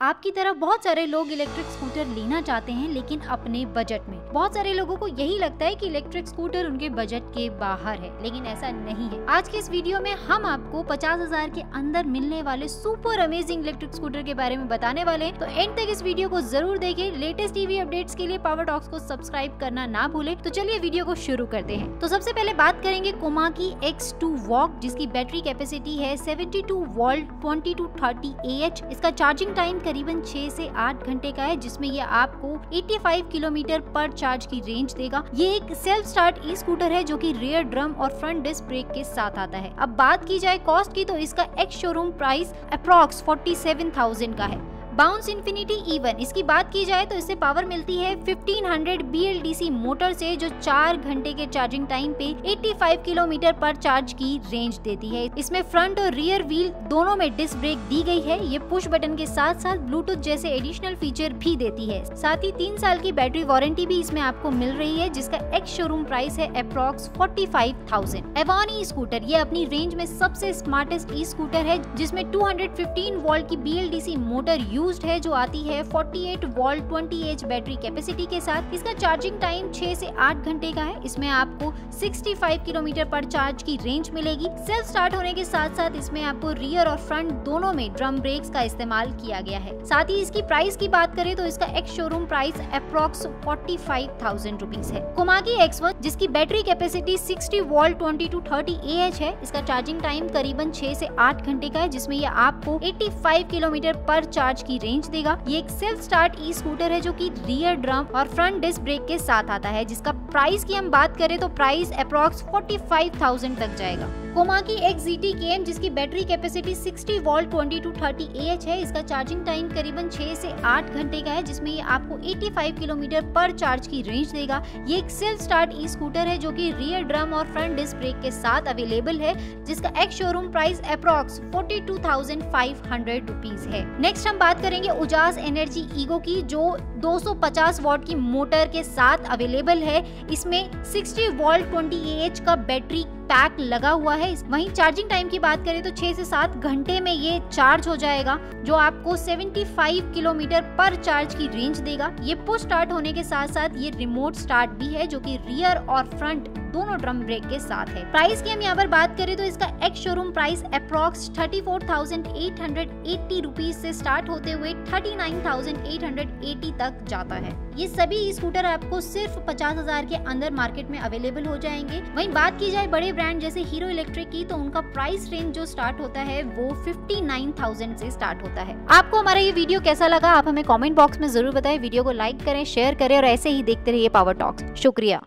आपकी तरह बहुत सारे लोग इलेक्ट्रिक स्कूटर लेना चाहते हैं, लेकिन अपने बजट में। बहुत सारे लोगों को यही लगता है कि इलेक्ट्रिक स्कूटर उनके बजट के बाहर है, लेकिन ऐसा नहीं है। आज के इस वीडियो में हम आपको पचास हज़ार के अंदर मिलने वाले सुपर अमेजिंग इलेक्ट्रिक स्कूटर के बारे में बताने वाले हैं। तो एंड तक इस वीडियो को ज़रूर देखे। लेटेस्ट टीवी अपडेट के लिए पावर टॉक्स को सब्सक्राइब करना ना भूले। तो चलिए वीडियो को शुरू करते हैं। तो सबसे पहले बात करेंगे कोमाकी एक्स टू वॉक, जिसकी बैटरी कैपेसिटी है seventy two volt, twenty to thirty H इसका चार्जिंग टाइम करीबन 6 से 8 घंटे का है, जिसमें ये आपको 85 किलोमीटर पर चार्ज की रेंज देगा। ये एक सेल्फ स्टार्ट ई स्कूटर है, जो कि रियर ड्रम और फ्रंट डिस्क ब्रेक के साथ आता है। अब बात की जाए कॉस्ट की तो इसका ex showroom price approx forty का है। बाउंस इन्फिनिटी इवन इसकी बात की जाए तो इससे पावर मिलती है 1500 BLDC मोटर से, जो चार घंटे के चार्जिंग टाइम पे 85 किलोमीटर पर चार्ज की रेंज देती है। इसमें फ्रंट और रियर व्हील दोनों में डिस्क ब्रेक दी गई है। ये पुश बटन के साथ साथ ब्लूटूथ जैसे एडिशनल फीचर भी देती है। साथ ही तीन साल की बैटरी वारंटी भी इसमें आपको मिल रही है, जिसका एक्स शोरूम प्राइस है approx forty five thousand Avon scooter ये अपनी रेंज में सबसे स्मार्टेस्ट ई स्कूटर है, जिसमें टू हंड्रेड वोल्ट की BLDC मोटर यूज़ यूज्ड है, जो आती है 48 eight volt twenty H battery capacity के साथ। इसका चार्जिंग टाइम 6 से 8 घंटे का है। इसमें आपको 65 किलोमीटर पर चार्ज की रेंज मिलेगी। सेल्फ स्टार्ट होने के साथ साथ इसमें आपको रियर और फ्रंट दोनों में ड्रम ब्रेक्स का इस्तेमाल किया गया है। साथ ही इसकी प्राइस की बात करें तो इसका ex showroom price approx forty five thousand rupees है। कुमाकी एक्स वन जिसकी battery capacity sixty volt twenty to 30 H है, इसका चार्जिंग टाइम करीबन छह से आठ घंटे का है, जिसमें ये आपको 85 किलोमीटर पर चार्ज की रेंज देगा। ये एक सेल्फ स्टार्ट ई स्कूटर है जो कि रियर ड्रम और फ्रंट डिस्क ब्रेक के साथ आता है। जिसका प्राइस की हम बात करें तो price approx forty five thousand तक जाएगा। Komaki X G T K जिसकी battery capacity 60 volt 20 to 30 H है। इसका चार्जिंग टाइम करीबन 6 से 8 घंटे का है, जिसमें ये आपको 85 किलोमीटर पर चार्ज की रेंज देगा। ये एक सेल्फ स्टार्ट ई स्कूटर है जो कि रियर ड्रम और फ्रंट डिस्क ब्रेक के साथ अवेलेबल है, जिसका ex showroom price approx forty two है। नेक्स्ट हम करेंगे उजास एनर्जी ईगो की, जो 250 वॉट की मोटर के साथ अवेलेबल है। इसमें 60 वोल्ट 20 एच का बैटरी पैक लगा हुआ है। वहीं चार्जिंग टाइम की बात करें तो 6 से 7 घंटे में ये चार्ज हो जाएगा, जो आपको 75 किलोमीटर पर चार्ज की रेंज देगा। ये पुश स्टार्ट होने के साथ साथ ये रिमोट स्टार्ट भी है, जो कि रियर और फ्रंट दोनों ड्रम ब्रेक के साथ है। प्राइस की हम यहाँ पर बात करें तो इसका ex showroom price approx thirty four thousand eight hundred eighty rupees से स्टार्ट होते हुए thirty nine thousand eight hundred eighty तक जाता है। ये सभी स्कूटर आपको सिर्फ़ पचास हज़ार के अंदर मार्केट में अवेलेबल हो जाएँगे। वहीं बात की जाए बड़े ब्रांड जैसे हीरो इलेक्ट्रिक की तो उनका प्राइस रेंज जो स्टार्ट होता है, वो फिफ्टी नाइन थाउज़ेंड से स्टार्ट होता है। आपको हमारा ये वीडियो कैसा लगा? आप हमें कमेंट बॉक्स में ज़रूर बताएँ। वीडियो को लाइक करें शेयर करें और ऐसे ही देखते रहिए पावर टॉक्स शुक्रिया।